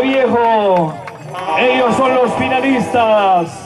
viejo. Ellos son los finalistas.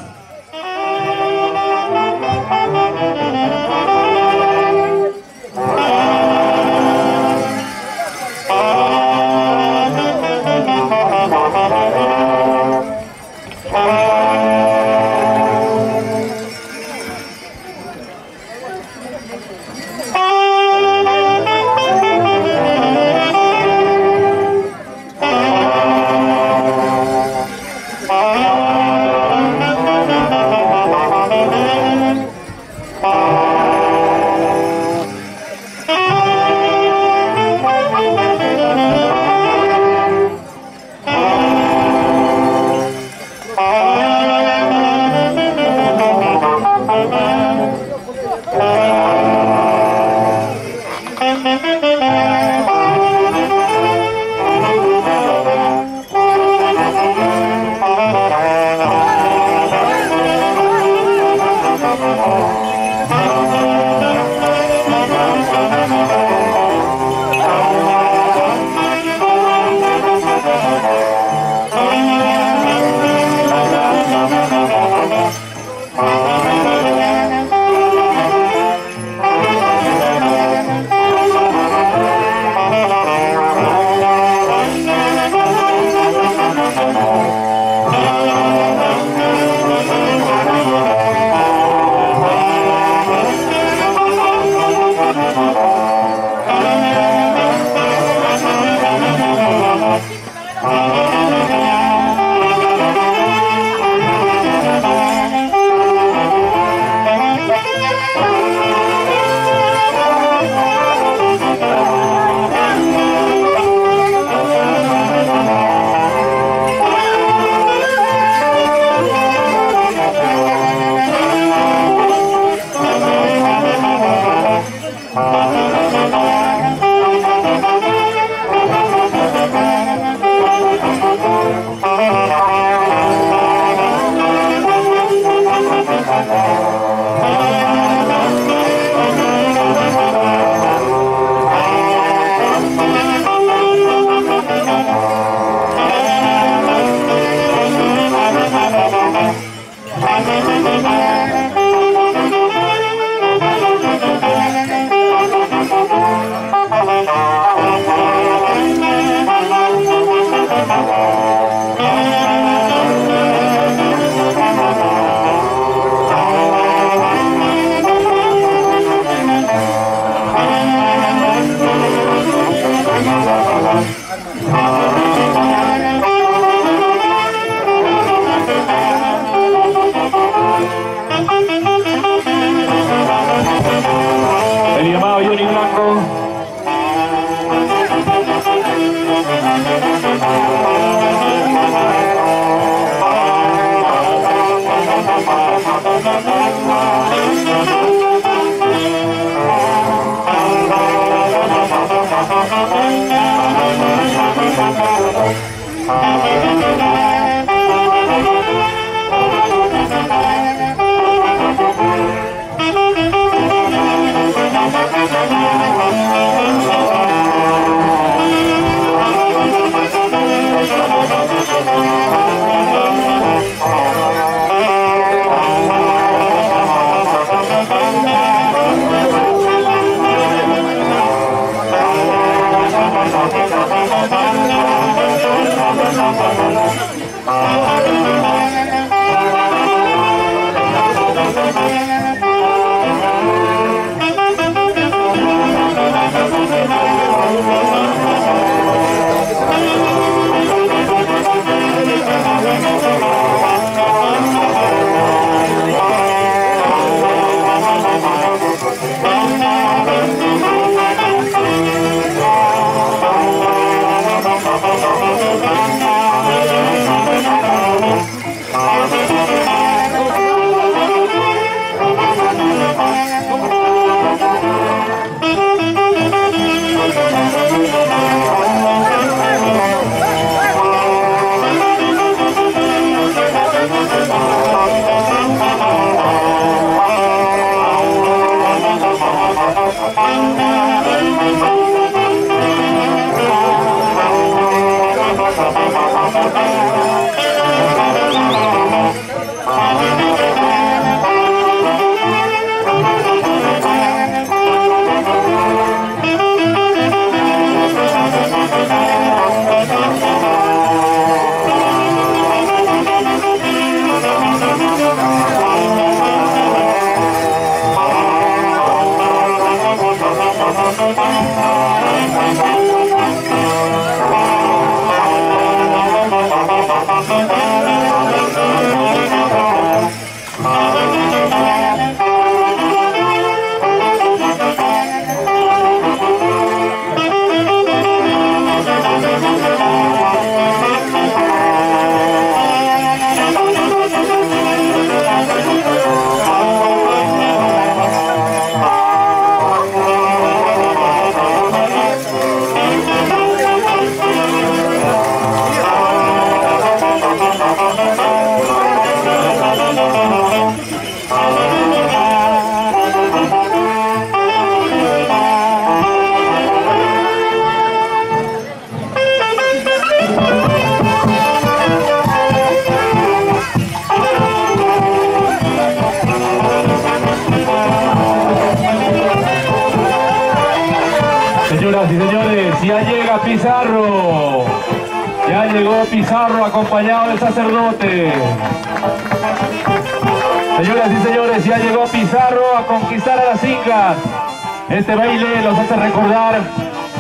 Acompañado del sacerdote. Señoras y señores, ya llegó Pizarro a conquistar a las incas. Este baile los hace recordar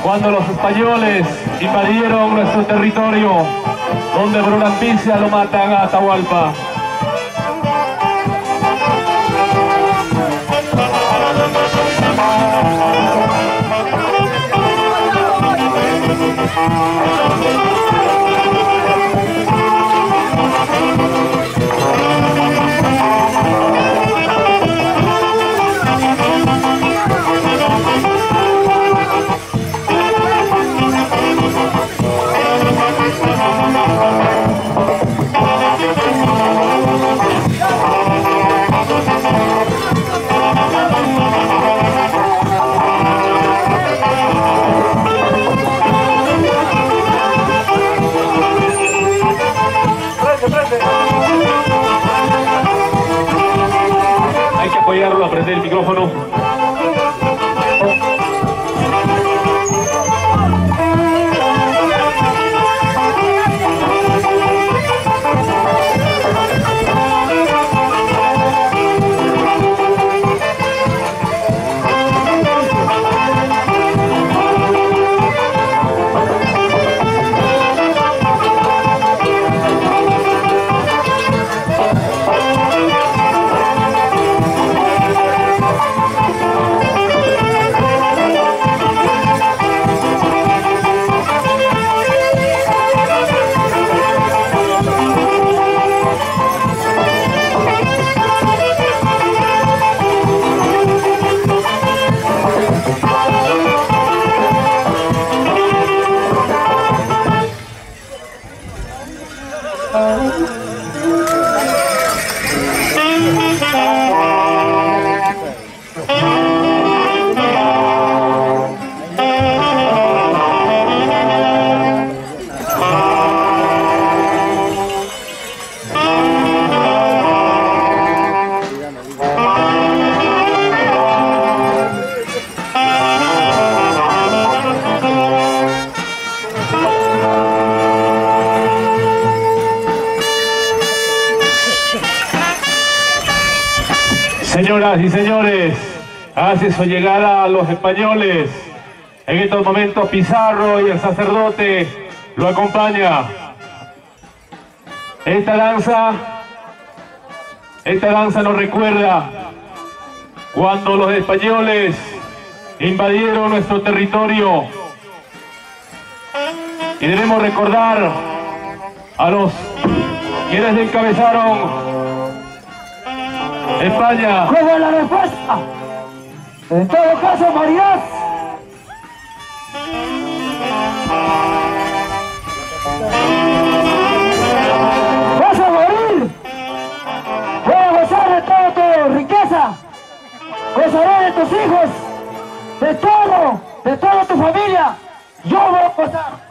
cuando los españoles invadieron nuestro territorio, donde por una ambicia lo matan a Atahualpa. Que Señoras y señores, hace su llegada a los españoles. En estos momentos Pizarro y el sacerdote lo acompaña. Esta danza, esta danza nos recuerda cuando los españoles invadieron nuestro territorio. Y debemos recordar a los quienes encabezaron España. ¿Cuál es la respuesta? En todo caso, Marías. Vas a morir. Voy a gozar de toda tu riqueza. Gozaré de tus hijos. De todo. De toda tu familia. Yo voy a gozar.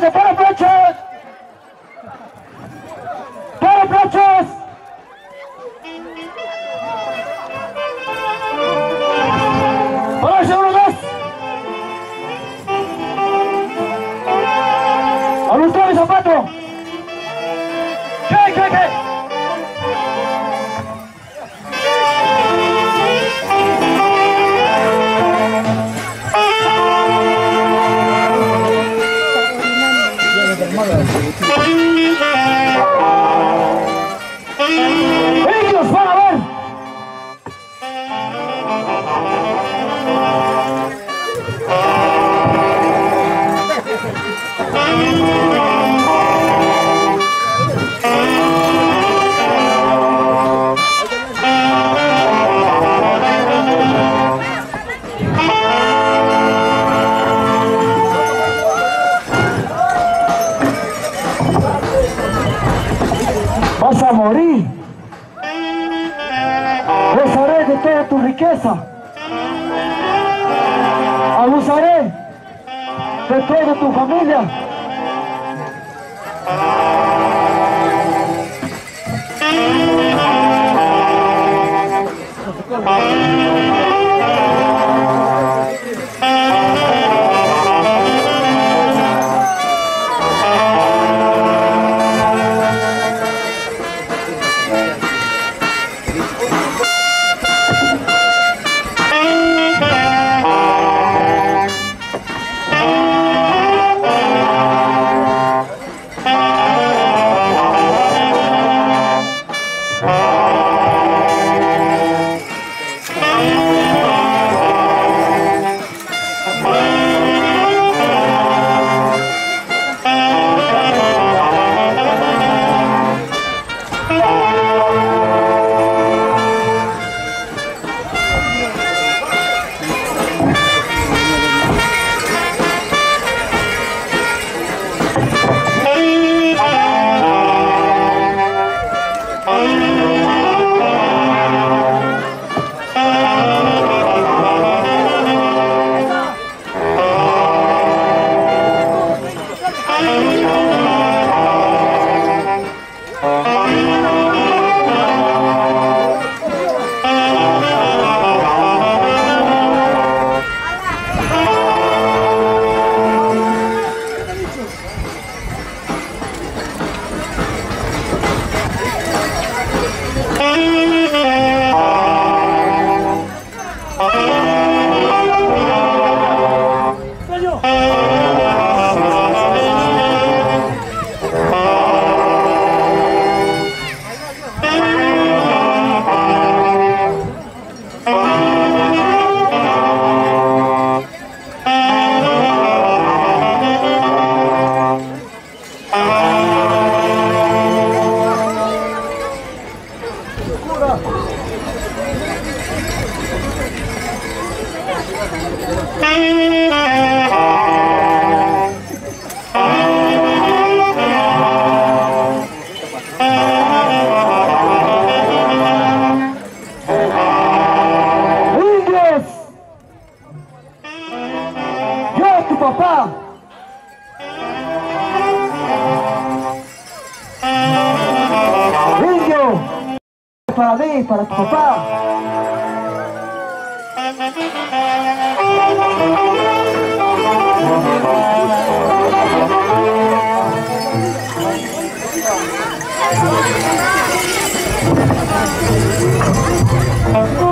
se pone plancha. kasih para pembal. Oh,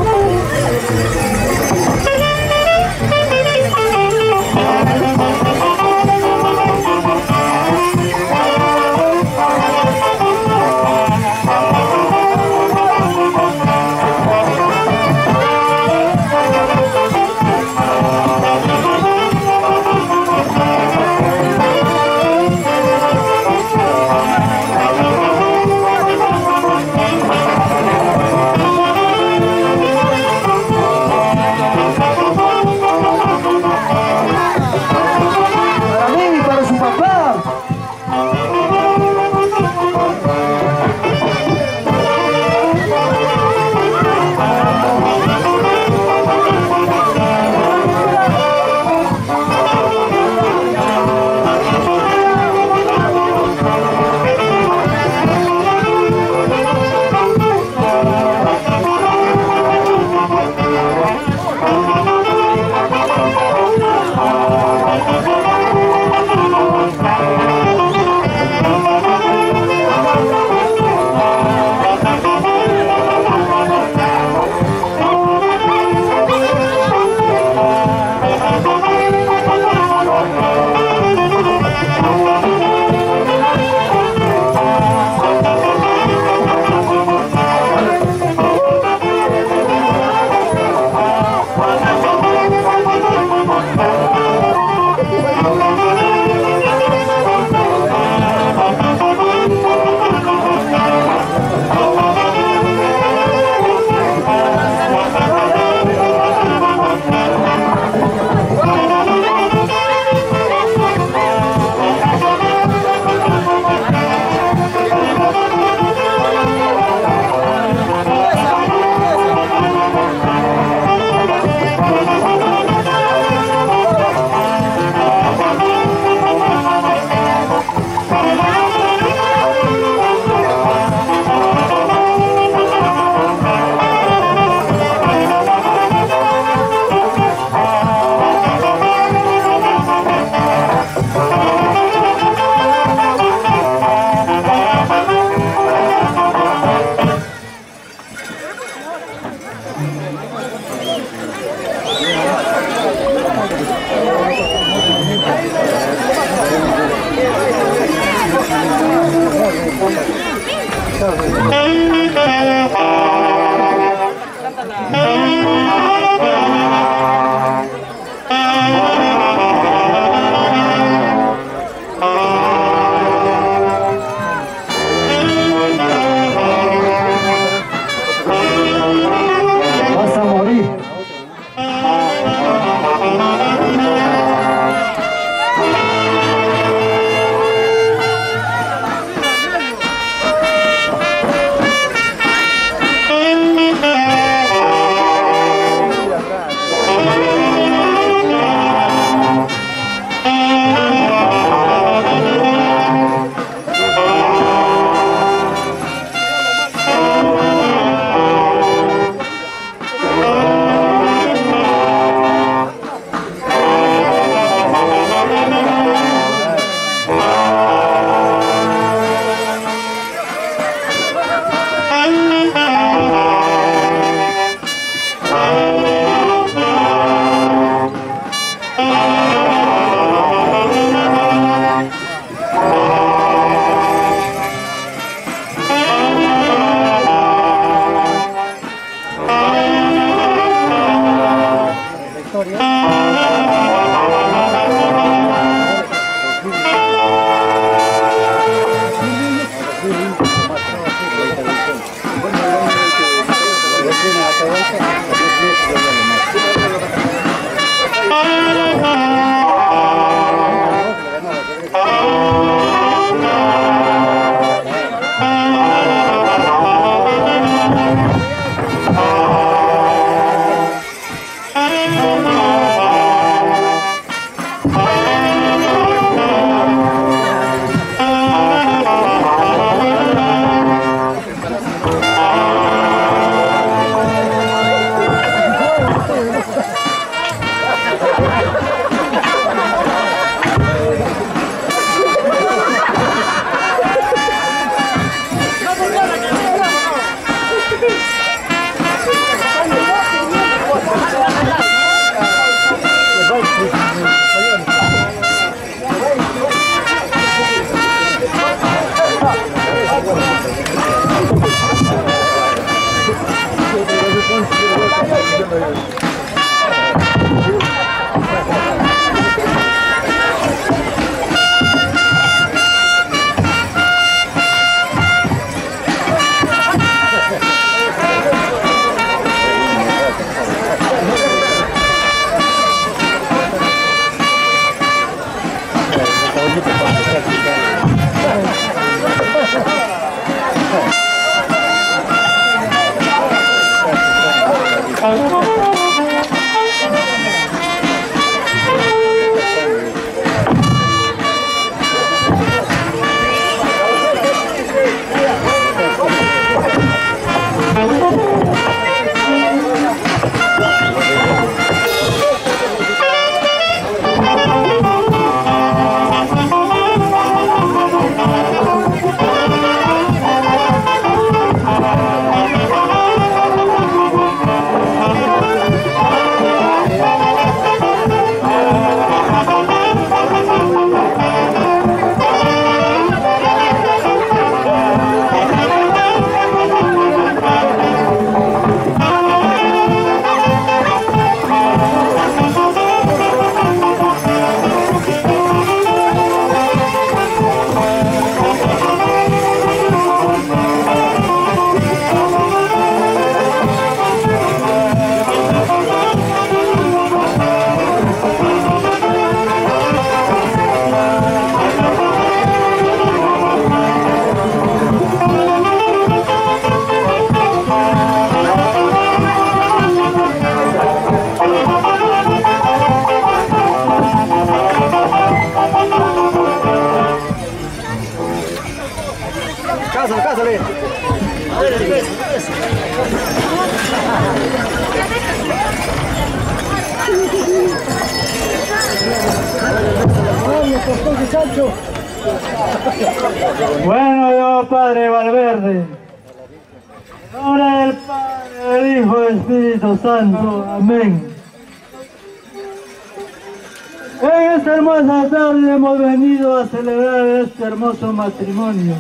matrimonio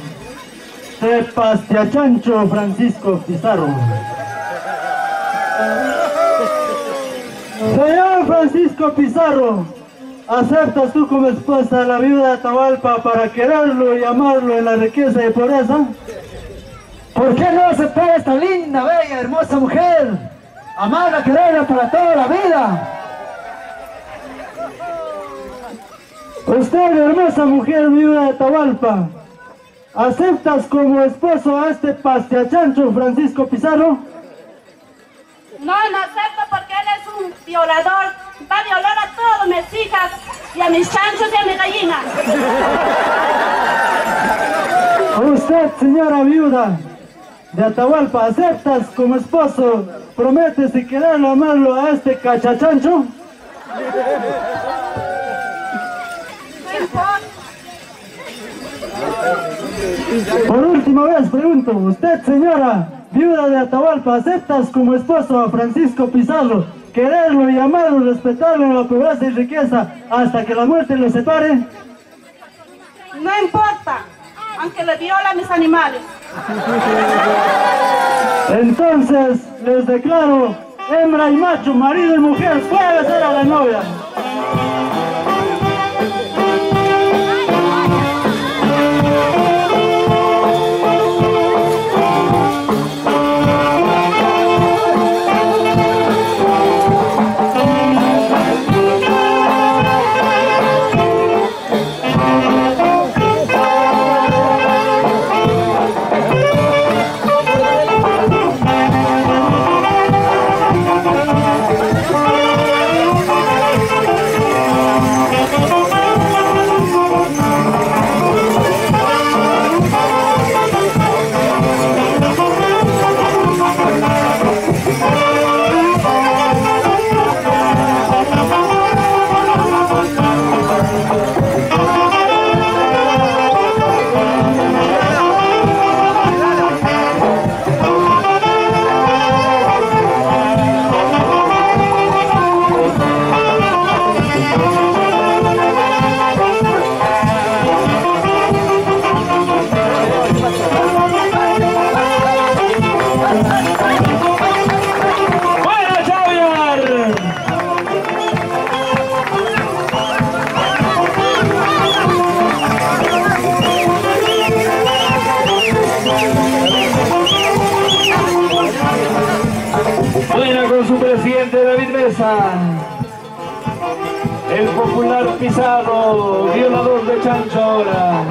de Pastiachancho Francisco Pizarro. Señor Francisco Pizarro, ¿aceptas tú como esposa a la viuda de Atahualpa para quererlo y amarlo en la riqueza y pobreza? ¿Por qué no aceptar a esta linda, bella, hermosa mujer? Amarla, quererla para toda la vida. Usted, hermosa mujer viuda de Atahualpa, ¿aceptas como esposo a este pastiachancho Francisco Pizarro? No, no acepto porque él es un violador. Va a violar a todas mis hijas y a mis chanchos y a mis gallinas. Usted, señora viuda de Atahualpa, ¿aceptas como esposo, prometes y quererlo amarlo a este cachachancho? No importa. Por última vez pregunto, usted señora, viuda de Atahualpa, ¿aceptas como esposo a Francisco Pizarro, quererlo y amarlo, respetarlo en la pobreza y riqueza hasta que la muerte los separe? No importa. Aunque le viola a mis animales. Entonces les declaro, hembra y macho, marido y mujer, puede ser a la novia. El popular Pizarro, violador de Chancho ahora.